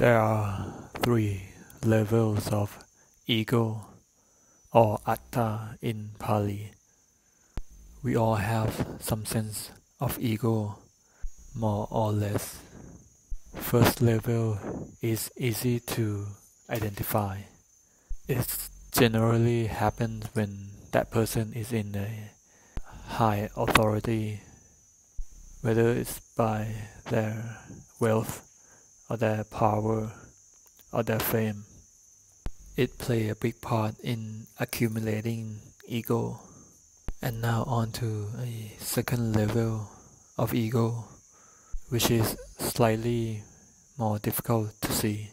There are three levels of ego or atta in Pali. We all have some sense of ego, more or less. First level is easy to identify. It generally happens when that person is in a high authority, whether it's by their wealth or their power or their fame. It play a big part in accumulating ego. And now on to a second level of ego, which is slightly more difficult to see.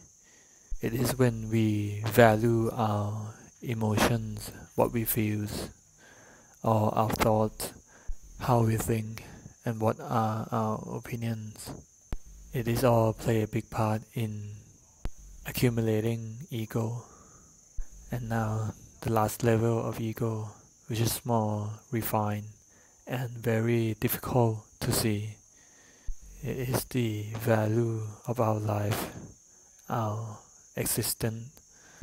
It is when we value our emotions, what we feel, or our thoughts, how we think, and what are our opinions. It is all play a big part in accumulating ego. And now the last level of ego, which is more refined and very difficult to see. It is the value of our life, our existent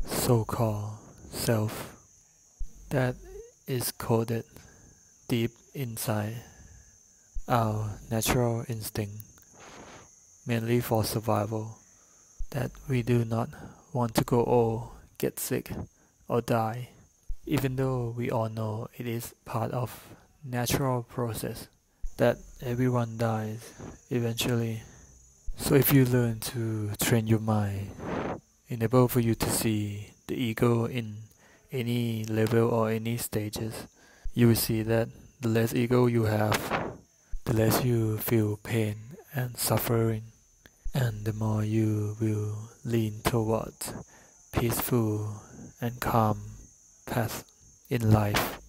so-called self, that is coded deep inside our natural instinct mainly for survival, that we do not want to go old, get sick, or die, even though we all know it is part of natural process that everyone dies eventually. So if you learn to train your mind, enable for you to see the ego in any level or any stages, you will see that the less ego you have, the less you feel pain and suffering and the more you will lean towards peaceful and calm path in life.